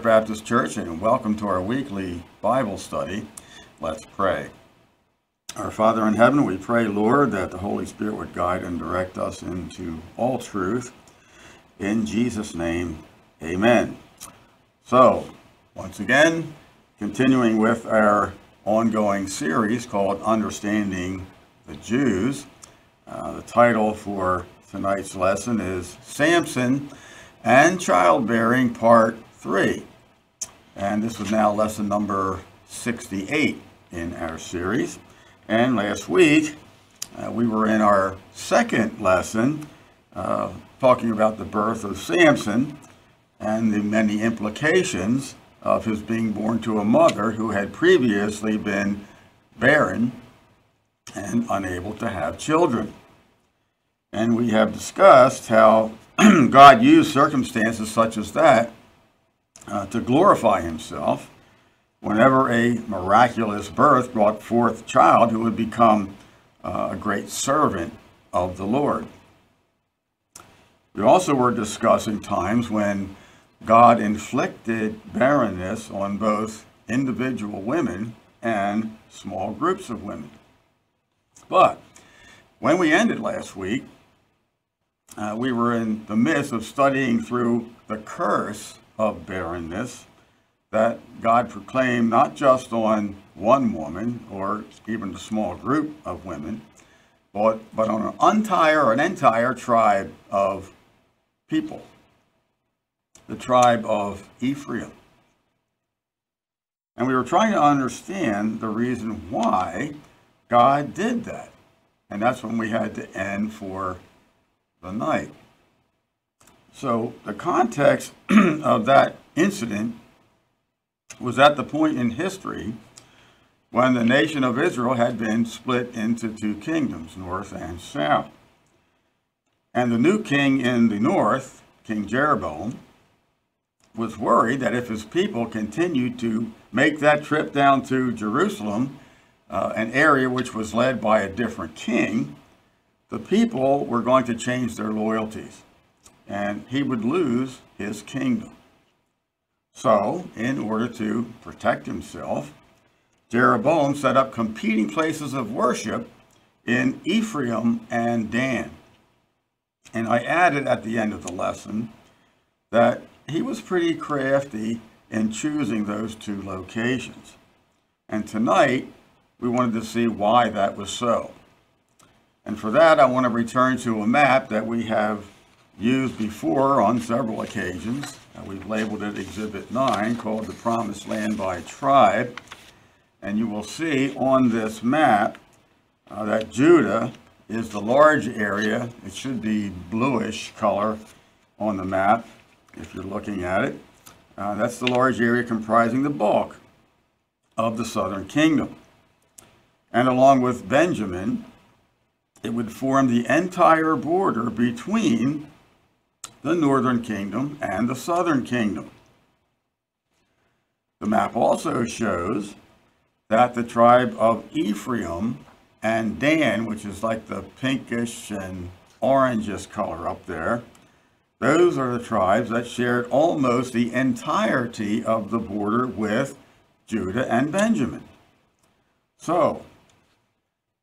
Baptist Church, and welcome to our weekly Bible study. Let's pray. Our Father in heaven, we pray, Lord, that the Holy Spirit would guide and direct us into all truth. In Jesus' name, amen. So, once again, continuing with our ongoing series called Understanding the Jews. Uh, the title for tonight's lesson is Samson and Childbearing Part 3. And this is now lesson number 68 in our series. And last week, uh, we were in our second lesson uh, talking about the birth of Samson and the many implications of his being born to a mother who had previously been barren and unable to have children. And we have discussed how God used circumstances such as that uh, to glorify himself whenever a miraculous birth brought forth a child who would become uh, a great servant of the Lord. We also were discussing times when God inflicted barrenness on both individual women and small groups of women. But when we ended last week, uh, we were in the midst of studying through the curse of barrenness that God proclaimed not just on one woman or even a small group of women, but, but on an entire, an entire tribe of people, the tribe of Ephraim. And we were trying to understand the reason why God did that. And that's when we had to end for the night. So the context of that incident was at the point in history when the nation of Israel had been split into two kingdoms, north and south. And the new king in the north, King Jeroboam, was worried that if his people continued to make that trip down to Jerusalem, uh, an area which was led by a different king, the people were going to change their loyalties and he would lose his kingdom. So, in order to protect himself, Jeroboam set up competing places of worship in Ephraim and Dan. And I added at the end of the lesson that he was pretty crafty in choosing those two locations. And tonight, we wanted to see why that was so. And for that, I want to return to a map that we have used before on several occasions. Uh, we've labeled it Exhibit 9, called the Promised Land by Tribe. And you will see on this map uh, that Judah is the large area. It should be bluish color on the map if you're looking at it. Uh, that's the large area comprising the bulk of the southern kingdom. And along with Benjamin, it would form the entire border between the northern kingdom and the southern kingdom. The map also shows that the tribe of Ephraim and Dan, which is like the pinkish and orangish color up there, those are the tribes that shared almost the entirety of the border with Judah and Benjamin. So,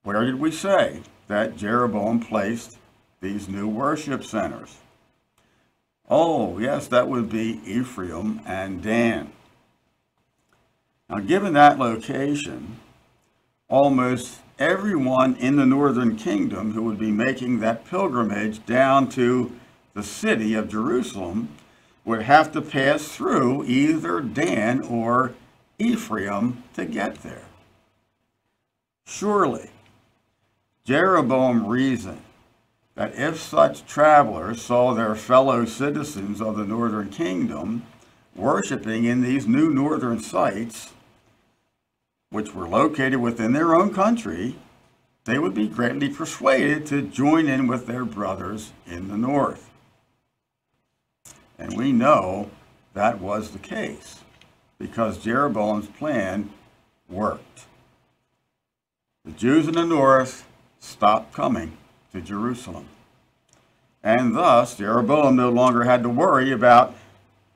where did we say that Jeroboam placed these new worship centers? Oh, yes, that would be Ephraim and Dan. Now, given that location, almost everyone in the northern kingdom who would be making that pilgrimage down to the city of Jerusalem would have to pass through either Dan or Ephraim to get there. Surely, Jeroboam reasoned that if such travelers saw their fellow citizens of the northern kingdom worshiping in these new northern sites, which were located within their own country, they would be greatly persuaded to join in with their brothers in the north. And we know that was the case because Jeroboam's plan worked. The Jews in the north stopped coming to Jerusalem. And thus, Jeroboam no longer had to worry about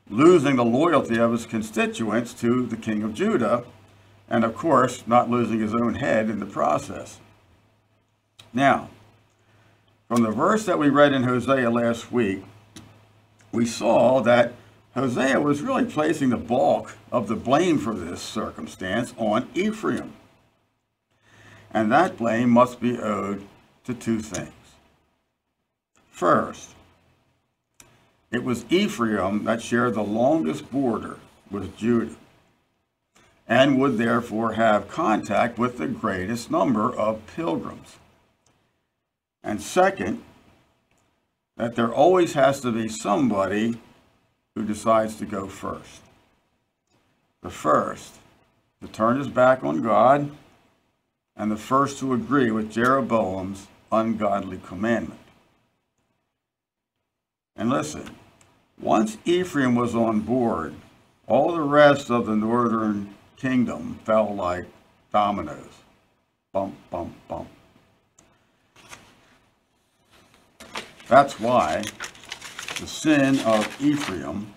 losing the loyalty of his constituents to the king of Judah, and of course, not losing his own head in the process. Now, from the verse that we read in Hosea last week, we saw that Hosea was really placing the bulk of the blame for this circumstance on Ephraim. And that blame must be owed to two things. First, it was Ephraim that shared the longest border with Judah and would therefore have contact with the greatest number of pilgrims. And second, that there always has to be somebody who decides to go first. The first to turn his back on God, and the first to agree with Jeroboam's ungodly commandment. And listen, once Ephraim was on board, all the rest of the northern kingdom fell like dominoes. Bump, bump, bump. That's why the sin of Ephraim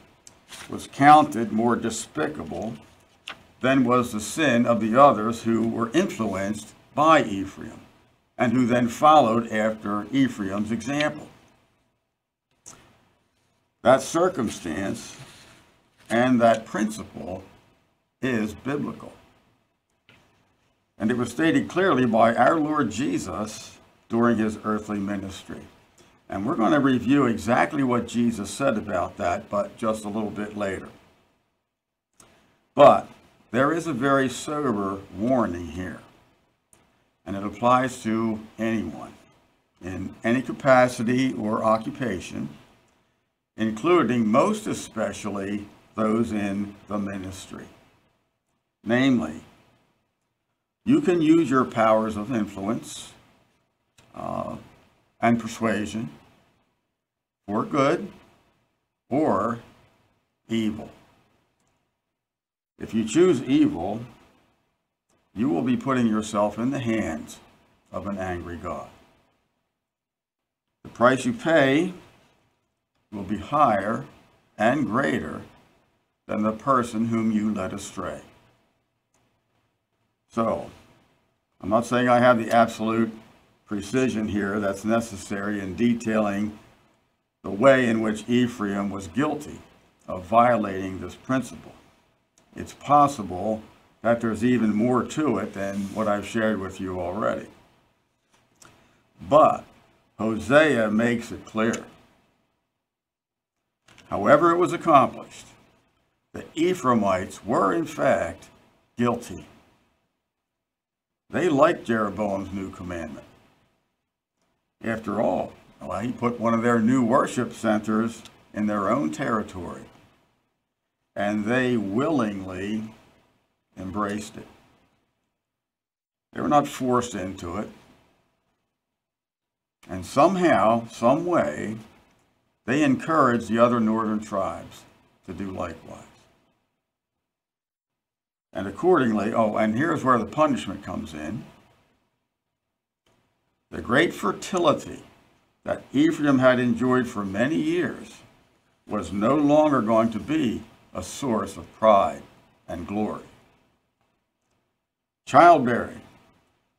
was counted more despicable than was the sin of the others who were influenced by Ephraim and who then followed after Ephraim's example. That circumstance and that principle is biblical. And it was stated clearly by our Lord Jesus during his earthly ministry. And we're going to review exactly what Jesus said about that, but just a little bit later. But there is a very sober warning here, and it applies to anyone in any capacity or occupation including most especially those in the ministry. Namely, you can use your powers of influence uh, and persuasion for good or evil. If you choose evil, you will be putting yourself in the hands of an angry God. The price you pay will be higher and greater than the person whom you led astray. So, I'm not saying I have the absolute precision here that's necessary in detailing the way in which Ephraim was guilty of violating this principle. It's possible that there's even more to it than what I've shared with you already. But Hosea makes it clear However, it was accomplished, the Ephraimites were in fact guilty. They liked Jeroboam's new commandment. After all, well, he put one of their new worship centers in their own territory, and they willingly embraced it. They were not forced into it. And somehow, some way, they encouraged the other northern tribes to do likewise. And accordingly, oh, and here's where the punishment comes in. The great fertility that Ephraim had enjoyed for many years was no longer going to be a source of pride and glory. Childbearing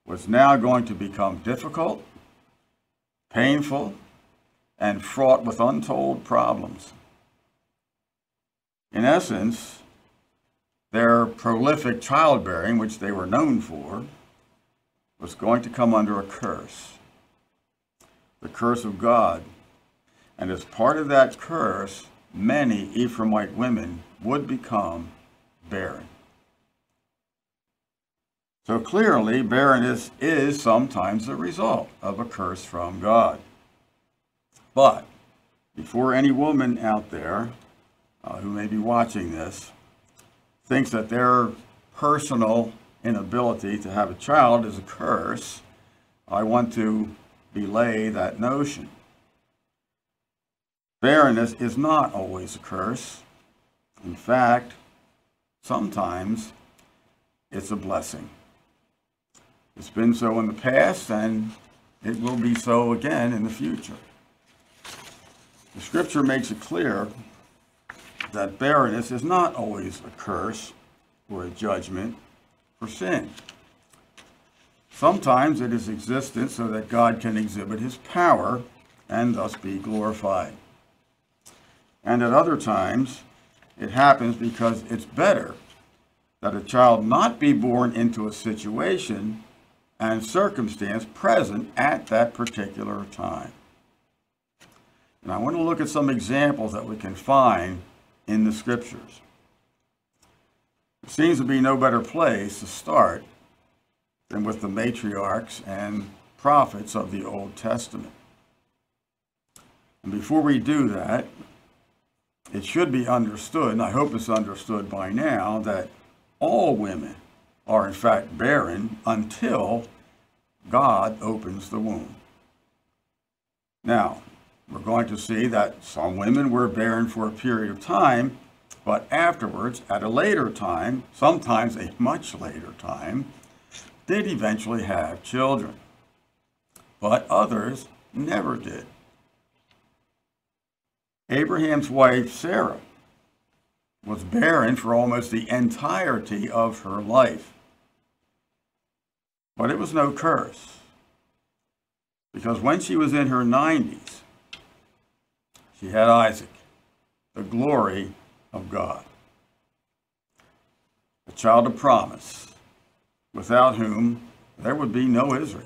was now going to become difficult, painful, and fraught with untold problems. In essence, their prolific childbearing, which they were known for, was going to come under a curse the curse of God. And as part of that curse, many Ephraimite women would become barren. So clearly, barrenness is sometimes the result of a curse from God. But before any woman out there uh, who may be watching this thinks that their personal inability to have a child is a curse, I want to belay that notion. Barrenness is not always a curse. In fact, sometimes it's a blessing. It's been so in the past, and it will be so again in the future. The scripture makes it clear that barrenness is not always a curse or a judgment for sin. Sometimes it is existent so that God can exhibit his power and thus be glorified. And at other times, it happens because it's better that a child not be born into a situation and circumstance present at that particular time. And I want to look at some examples that we can find in the scriptures. Seems to be no better place to start than with the matriarchs and prophets of the Old Testament. And before we do that, it should be understood, and I hope it's understood by now, that all women are in fact barren until God opens the womb. Now, we're going to see that some women were barren for a period of time, but afterwards, at a later time, sometimes a much later time, did eventually have children. But others never did. Abraham's wife, Sarah, was barren for almost the entirety of her life. But it was no curse. Because when she was in her 90s, she had Isaac, the glory of God, a child of promise, without whom there would be no Israel.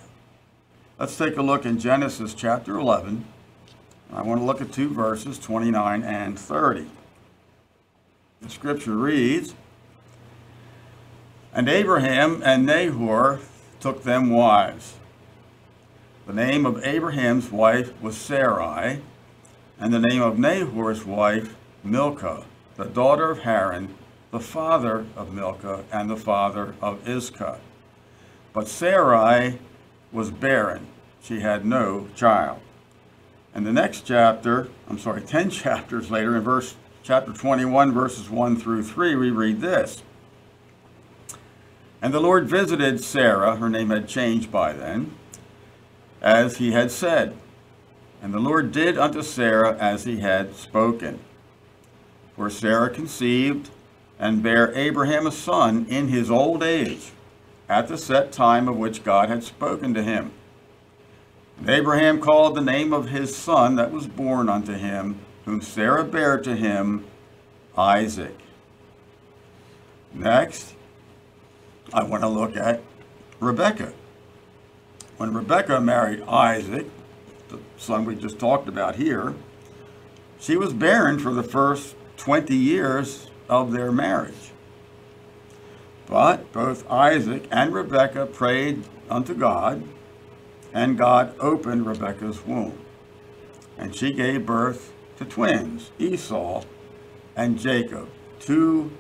Let's take a look in Genesis chapter 11. I want to look at two verses, 29 and 30. The scripture reads, And Abraham and Nahor took them wives. The name of Abraham's wife was Sarai, and the name of Nahor's wife Milcah, the daughter of Haran, the father of Milcah and the father of Iscah. But Sarai was barren. She had no child. And the next chapter, I'm sorry, 10 chapters later, in verse chapter 21, verses 1 through 3, we read this. And the Lord visited Sarah, her name had changed by then, as he had said. And the Lord did unto Sarah as he had spoken. For Sarah conceived and bare Abraham a son in his old age, at the set time of which God had spoken to him. And Abraham called the name of his son that was born unto him, whom Sarah bare to him, Isaac. Next, I want to look at Rebekah. When Rebekah married Isaac, the son we just talked about here, she was barren for the first 20 years of their marriage. But both Isaac and Rebekah prayed unto God, and God opened Rebekah's womb. And she gave birth to twins, Esau and Jacob, two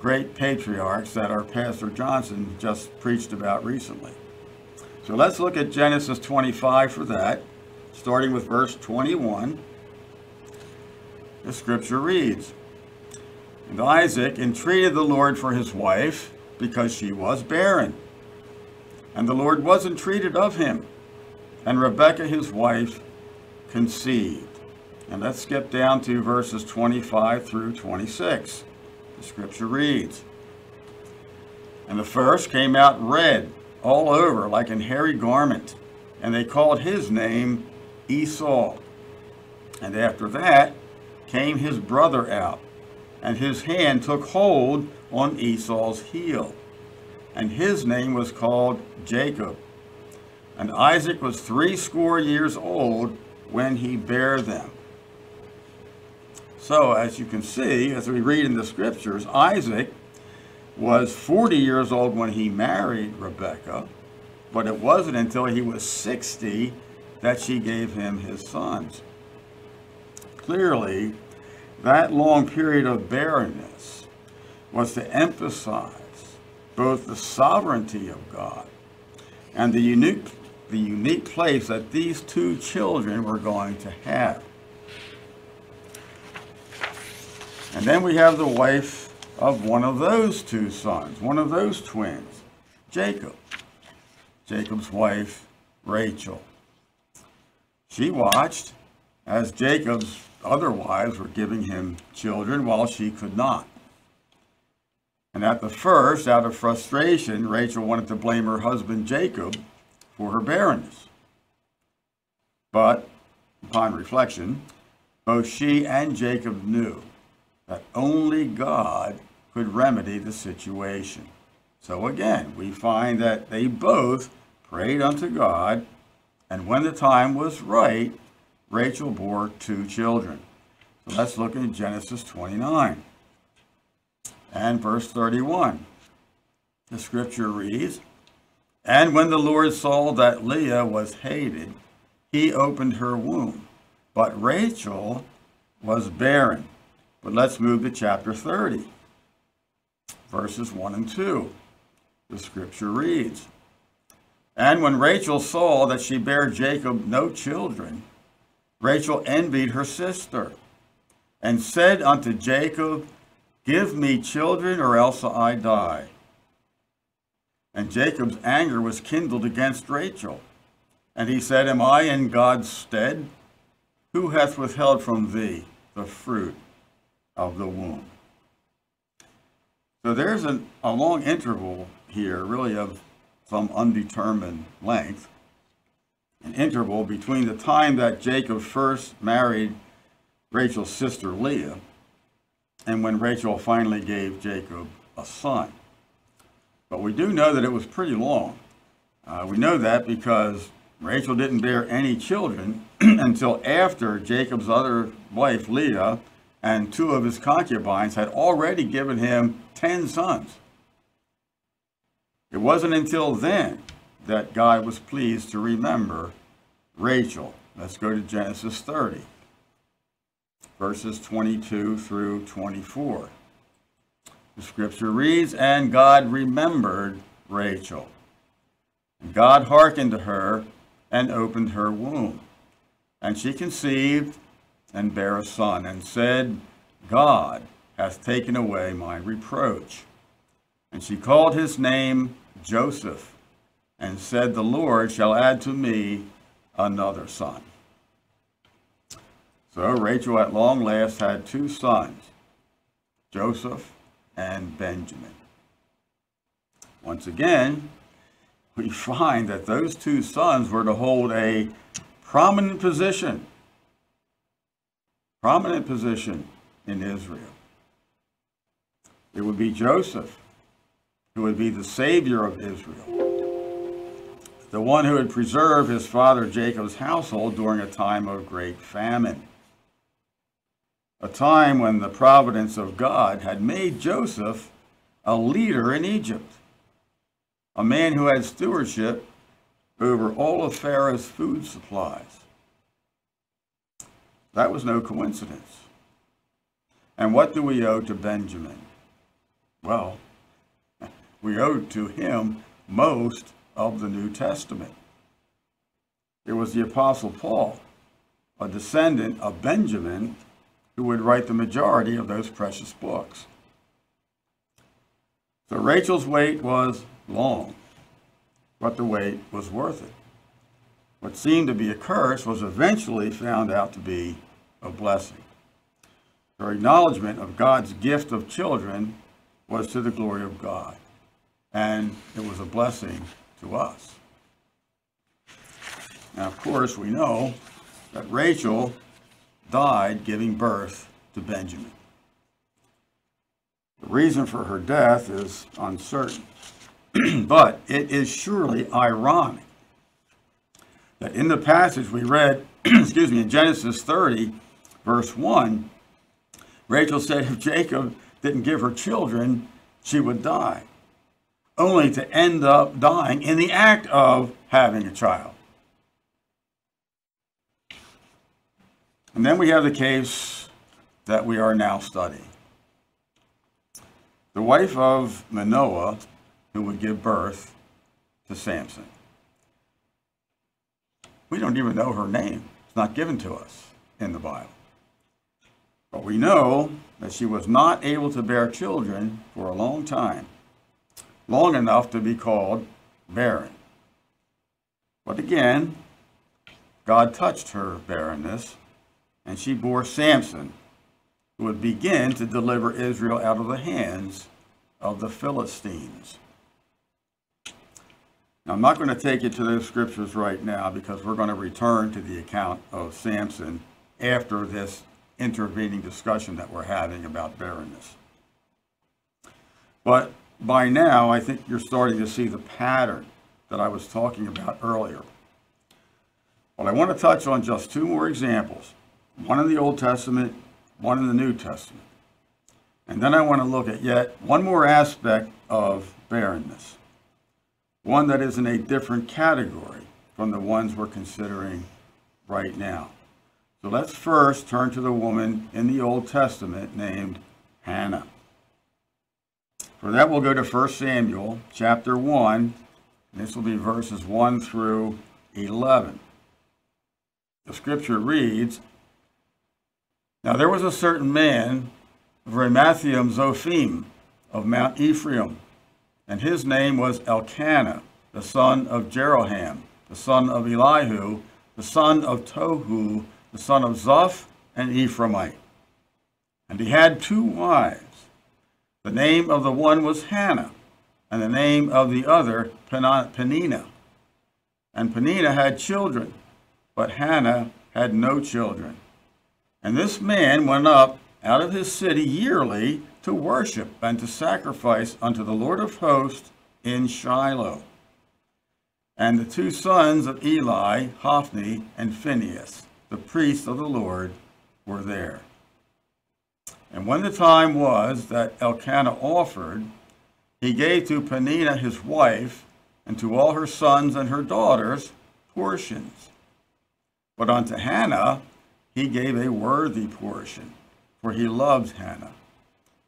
great patriarchs that our Pastor Johnson just preached about recently. So let's look at Genesis 25 for that, starting with verse 21. The scripture reads, And Isaac entreated the Lord for his wife, because she was barren. And the Lord was entreated of him, and Rebekah his wife conceived. And let's skip down to verses 25 through 26. The scripture reads, And the first came out red all over like an hairy garment, and they called his name Esau. And after that came his brother out, and his hand took hold on Esau's heel. And his name was called Jacob. And Isaac was threescore years old when he bare them. So, as you can see, as we read in the scriptures, Isaac was 40 years old when he married Rebekah, but it wasn't until he was 60 that she gave him his sons. Clearly, that long period of barrenness was to emphasize both the sovereignty of God and the unique, the unique place that these two children were going to have. And then we have the wife of one of those two sons, one of those twins, Jacob. Jacob's wife, Rachel. She watched as Jacob's other wives were giving him children while she could not. And at the first, out of frustration, Rachel wanted to blame her husband Jacob for her barrenness. But upon reflection, both she and Jacob knew that only God could remedy the situation. So again, we find that they both prayed unto God, and when the time was right, Rachel bore two children. So let's look at Genesis 29 and verse 31. The scripture reads, And when the Lord saw that Leah was hated, he opened her womb, but Rachel was barren. But let's move to chapter 30, verses 1 and 2. The scripture reads, And when Rachel saw that she bare Jacob no children, Rachel envied her sister, and said unto Jacob, Give me children, or else I die. And Jacob's anger was kindled against Rachel. And he said, Am I in God's stead? Who hath withheld from thee the fruit of the womb? So there's an, a long interval here, really of some undetermined length, an interval between the time that Jacob first married Rachel's sister Leah and when Rachel finally gave Jacob a son. But we do know that it was pretty long. Uh, we know that because Rachel didn't bear any children until after Jacob's other wife, Leah, and two of his concubines had already given him 10 sons. It wasn't until then that God was pleased to remember Rachel. Let's go to Genesis 30 verses 22 through 24. The scripture reads, And God remembered Rachel. And God hearkened to her and opened her womb. And she conceived and bare a son, and said, God hath taken away my reproach. And she called his name Joseph, and said, The Lord shall add to me another son. So Rachel at long last had two sons, Joseph and Benjamin. Once again, we find that those two sons were to hold a prominent position, prominent position in Israel. It would be Joseph who would be the savior of Israel, the one who would preserve his father Jacob's household during a time of great famine a time when the providence of God had made Joseph a leader in Egypt, a man who had stewardship over all of Pharaoh's food supplies. That was no coincidence. And what do we owe to Benjamin? Well, we owe to him most of the New Testament. It was the Apostle Paul, a descendant of Benjamin, who would write the majority of those precious books. So Rachel's wait was long, but the wait was worth it. What seemed to be a curse was eventually found out to be a blessing. Her acknowledgement of God's gift of children was to the glory of God, and it was a blessing to us. Now, of course, we know that Rachel died giving birth to Benjamin. The reason for her death is uncertain, but it is surely ironic in the passage we read, excuse me, in Genesis 30, verse 1, Rachel said if Jacob didn't give her children, she would die, only to end up dying in the act of having a child. And then we have the case that we are now studying. The wife of Manoah, who would give birth to Samson. We don't even know her name. It's not given to us in the Bible. But we know that she was not able to bear children for a long time, long enough to be called barren. But again, God touched her barrenness and she bore Samson, who would begin to deliver Israel out of the hands of the Philistines. Now, I'm not going to take you to those scriptures right now because we're going to return to the account of Samson after this intervening discussion that we're having about barrenness. But by now, I think you're starting to see the pattern that I was talking about earlier. But I want to touch on just two more examples one in the Old Testament, one in the New Testament. And then I want to look at yet one more aspect of barrenness, one that is in a different category from the ones we're considering right now. So let's first turn to the woman in the Old Testament named Hannah. For that, we'll go to 1 Samuel chapter 1. This will be verses 1 through 11. The scripture reads Now there was a certain man of Zophim of Mount Ephraim, and his name was Elkanah, the son of Jeroham, the son of Elihu, the son of Tohu, the son of Zoph, an Ephraimite. And he had two wives. The name of the one was Hannah, and the name of the other Peninnah. And Peninnah had children, but Hannah had no children. And this man went up out of his city yearly to worship and to sacrifice unto the Lord of hosts in Shiloh. And the two sons of Eli, Hophni and Phinehas, the priests of the Lord, were there. And when the time was that Elkanah offered, he gave to Peninnah his wife and to all her sons and her daughters portions. But unto Hannah he gave a worthy portion, for he loved Hannah.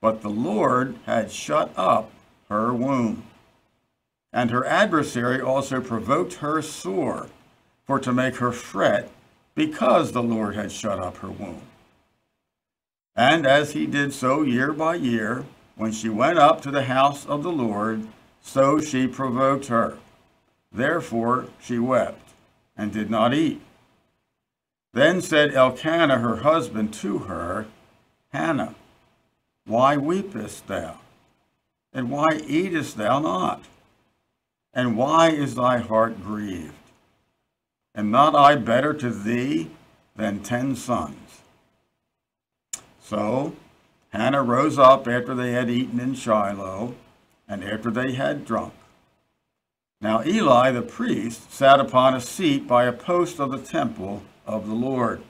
But the Lord had shut up her womb. And her adversary also provoked her sore, for to make her fret, because the Lord had shut up her womb. And as he did so year by year, when she went up to the house of the Lord, so she provoked her. Therefore she wept, and did not eat. Then said Elkanah her husband to her, Hannah, why weepest thou? And why eatest thou not? And why is thy heart grieved? Am not I better to thee than ten sons? So Hannah rose up after they had eaten in Shiloh, and after they had drunk. Now Eli the priest sat upon a seat by a post of the temple of the Lord.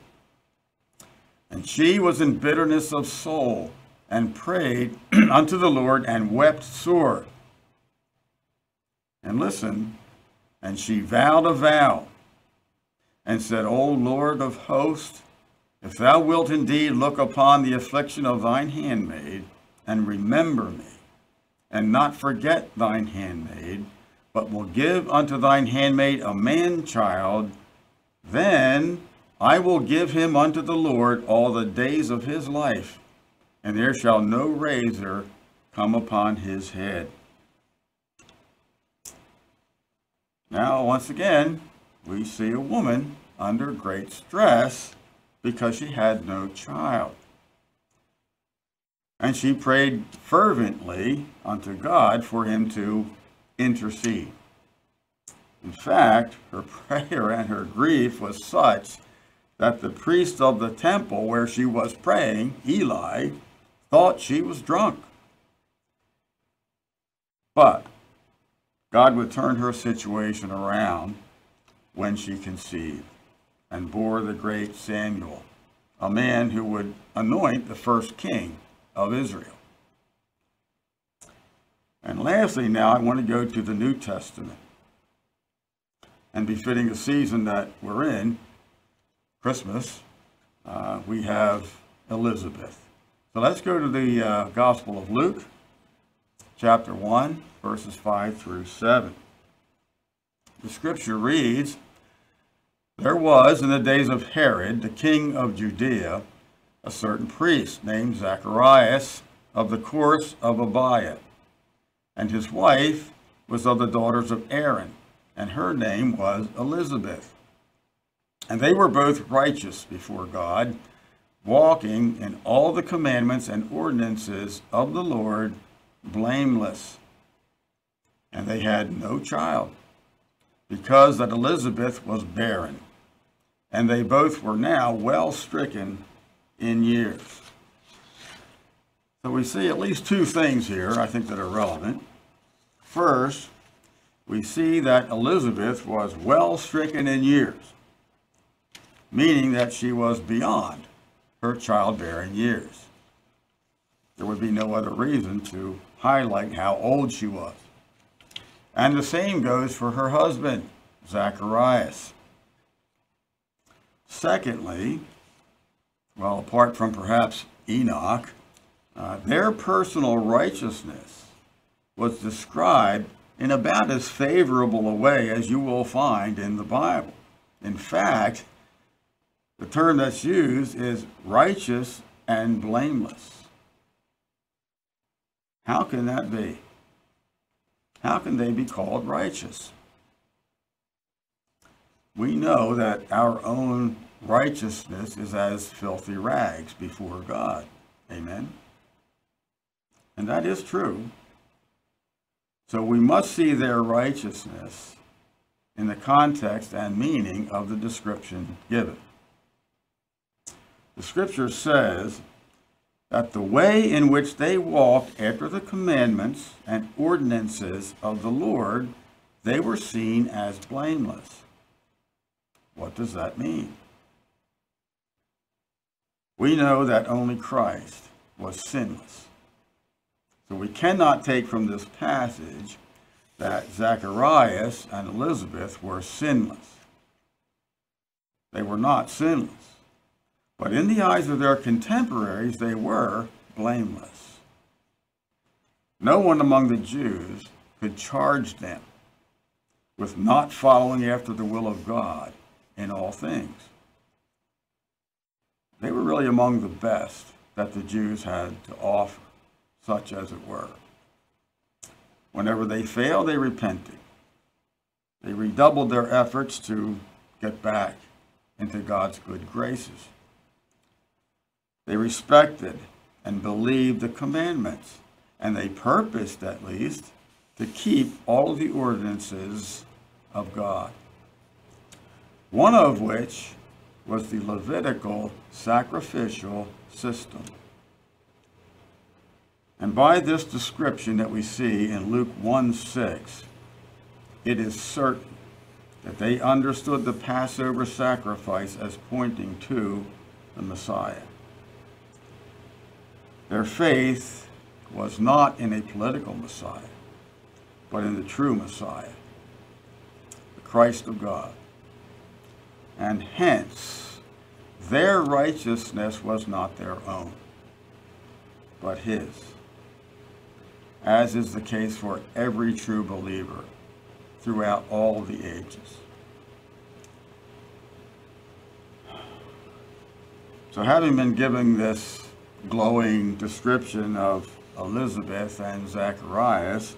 And she was in bitterness of soul, and prayed unto the Lord, and wept sore. And listen, and she vowed a vow, and said, O Lord of hosts, if thou wilt indeed look upon the affliction of thine handmaid, and remember me, and not forget thine handmaid, but will give unto thine handmaid a man child, then I will give him unto the Lord all the days of his life, and there shall no razor come upon his head. Now, once again, we see a woman under great stress because she had no child. And she prayed fervently unto God for him to intercede. In fact, her prayer and her grief was such that the priest of the temple where she was praying, Eli, thought she was drunk. But God would turn her situation around when she conceived and bore the great Samuel, a man who would anoint the first king of Israel. And lastly, now I want to go to the New Testament. And befitting the season that we're in, Christmas, uh, we have Elizabeth. So let's go to the uh, Gospel of Luke, chapter 1, verses 5 through 7. The scripture reads, there was in the days of Herod, the king of Judea, a certain priest named Zacharias of the course of Abiah, and his wife was of the daughters of Aaron, and her name was Elizabeth. And they were both righteous before God, walking in all the commandments and ordinances of the Lord blameless. And they had no child, because that Elizabeth was barren, and they both were now well stricken in years. So we see at least two things here, I think, that are relevant. First, we see that Elizabeth was well stricken in years, meaning that she was beyond her childbearing years. There would be no other reason to highlight how old she was. And the same goes for her husband, Zacharias. Secondly, well, apart from perhaps Enoch, uh, their personal righteousness was described in about as favorable a way as you will find in the Bible. In fact, the term that's used is righteous and blameless. How can that be? How can they be called righteous? We know that our own righteousness is as filthy rags before God. Amen? And that is true. So we must see their righteousness in the context and meaning of the description given. The scripture says that the way in which they walked after the commandments and ordinances of the Lord, they were seen as blameless. What does that mean? We know that only Christ was sinless. So we cannot take from this passage that Zacharias and Elizabeth were sinless. They were not sinless. But in the eyes of their contemporaries, they were blameless. No one among the Jews could charge them with not following after the will of God in all things. They were really among the best that the Jews had to offer such as it were. Whenever they failed, they repented. They redoubled their efforts to get back into God's good graces. They respected and believed the commandments, and they purposed, at least, to keep all the ordinances of God. One of which was the Levitical sacrificial system. And by this description that we see in Luke 1 6, it is certain that they understood the Passover sacrifice as pointing to the Messiah. Their faith was not in a political Messiah, but in the true Messiah, the Christ of God. And hence, their righteousness was not their own, but his as is the case for every true believer throughout all the ages. So having been given this glowing description of Elizabeth and Zacharias,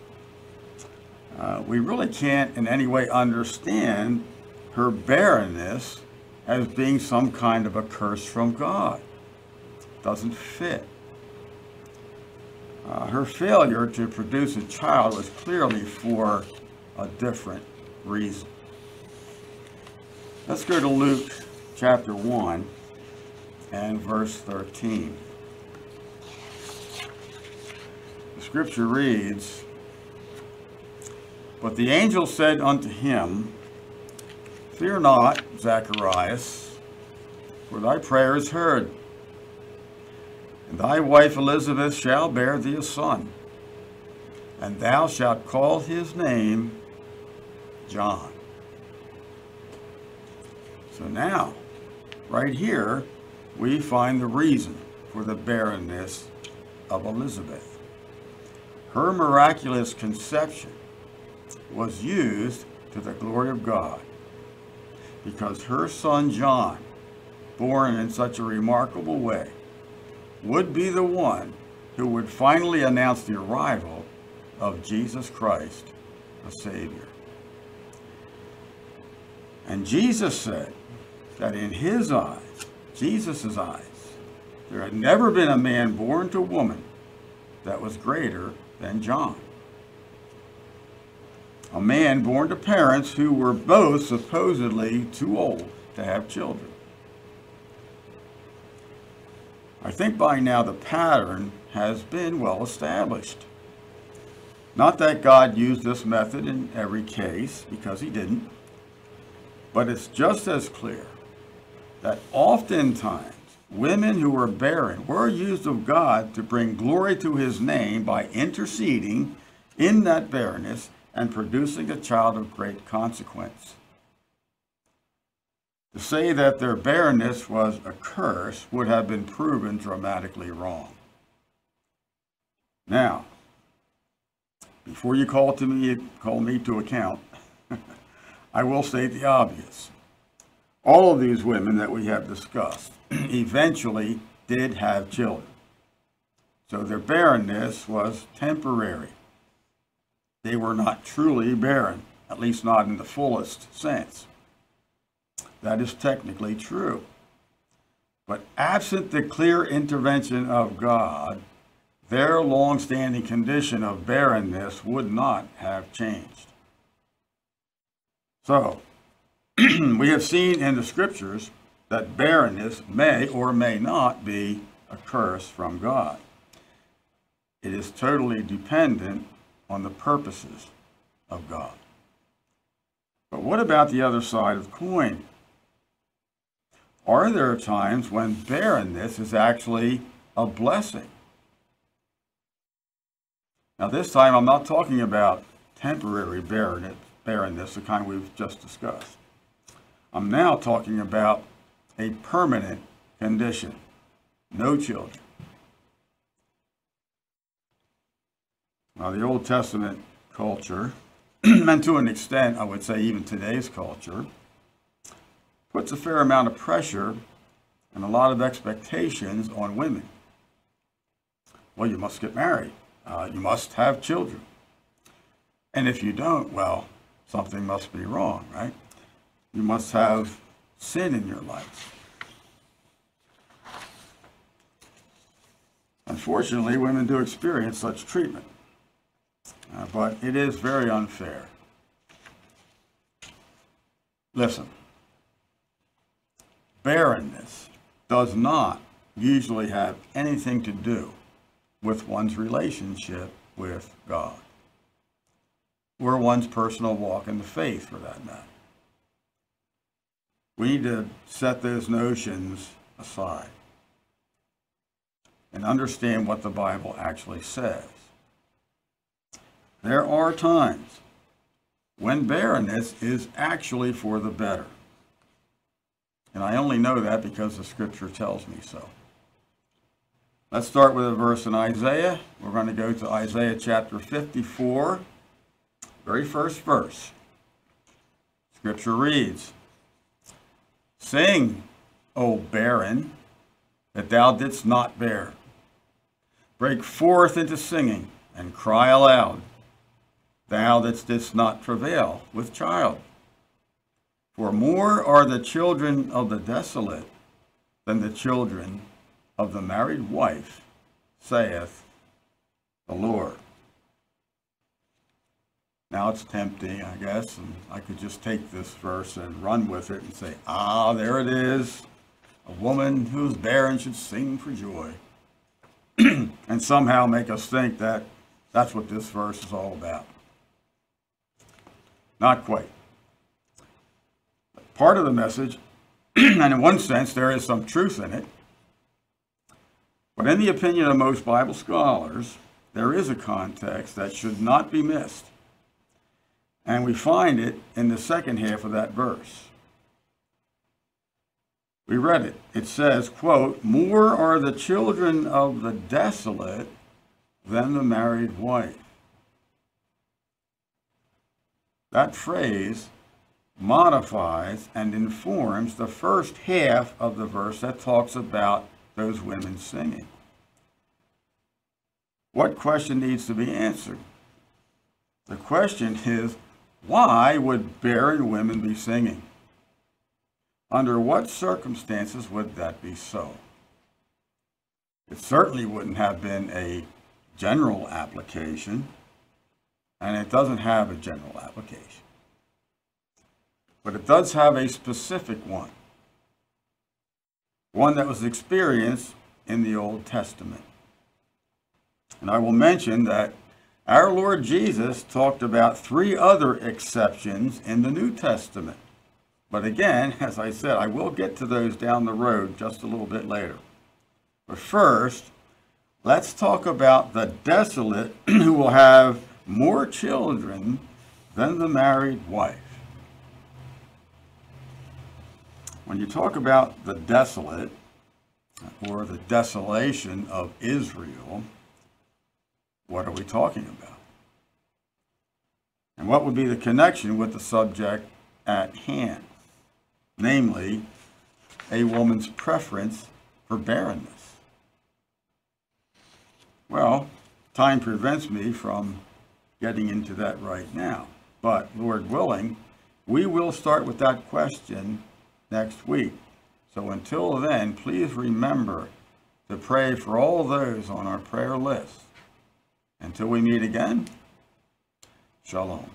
uh, we really can't in any way understand her barrenness as being some kind of a curse from God. Doesn't fit. Uh, her failure to produce a child was clearly for a different reason. Let's go to Luke chapter 1 and verse 13. The scripture reads, But the angel said unto him, Fear not, Zacharias, for thy prayer is heard and thy wife Elizabeth shall bear thee a son, and thou shalt call his name John. So now, right here, we find the reason for the barrenness of Elizabeth. Her miraculous conception was used to the glory of God because her son John, born in such a remarkable way, would be the one who would finally announce the arrival of Jesus Christ, the Savior. And Jesus said that in his eyes, Jesus' eyes, there had never been a man born to woman that was greater than John. A man born to parents who were both supposedly too old to have children. I think by now the pattern has been well established. Not that God used this method in every case, because he didn't, but it's just as clear that oftentimes women who were barren were used of God to bring glory to his name by interceding in that barrenness and producing a child of great consequence. To say that their barrenness was a curse would have been proven dramatically wrong. Now, before you call to me, call me to account, I will state the obvious. All of these women that we have discussed eventually did have children. So their barrenness was temporary. They were not truly barren, at least not in the fullest sense. That is technically true. But absent the clear intervention of God, their long-standing condition of barrenness would not have changed. So, we have seen in the scriptures that barrenness may or may not be a curse from God. It is totally dependent on the purposes of God. But what about the other side of the coin? Are there times when barrenness is actually a blessing? Now, this time I'm not talking about temporary barrenness, barrenness, the kind we've just discussed. I'm now talking about a permanent condition. No children. Now, the Old Testament culture, and to an extent, I would say even today's culture, puts a fair amount of pressure and a lot of expectations on women. Well, you must get married. Uh, you must have children. And if you don't, well, something must be wrong, right? You must have sin in your life. Unfortunately, women do experience such treatment, uh, but it is very unfair. Listen, barrenness does not usually have anything to do with one's relationship with God or one's personal walk in the faith for that matter. We need to set those notions aside and understand what the Bible actually says. There are times when barrenness is actually for the better. And I only know that because the scripture tells me so. Let's start with a verse in Isaiah. We're going to go to Isaiah chapter 54, very first verse. Scripture reads, Sing, O barren, that thou didst not bear. Break forth into singing and cry aloud, thou that didst not travail with child. For more are the children of the desolate than the children of the married wife, saith the Lord. Now it's tempting, I guess, and I could just take this verse and run with it and say, ah, there it is. A woman who's barren should sing for joy. and somehow make us think that that's what this verse is all about. Not quite. Part of the message, and in one sense there is some truth in it, but in the opinion of most Bible scholars, there is a context that should not be missed. And we find it in the second half of that verse. We read it. It says, quote, More are the children of the desolate than the married wife. That phrase modifies and informs the first half of the verse that talks about those women singing. What question needs to be answered? The question is, why would barren women be singing? Under what circumstances would that be so? It certainly wouldn't have been a general application, and it doesn't have a general application. But it does have a specific one, one that was experienced in the Old Testament. And I will mention that our Lord Jesus talked about three other exceptions in the New Testament. But again, as I said, I will get to those down the road just a little bit later. But first, let's talk about the desolate who will have more children than the married wife. When you talk about the desolate, or the desolation of Israel, what are we talking about? And what would be the connection with the subject at hand? Namely, a woman's preference for barrenness. Well, time prevents me from getting into that right now. But Lord willing, we will start with that question next week. So until then, please remember to pray for all those on our prayer list. Until we meet again, shalom.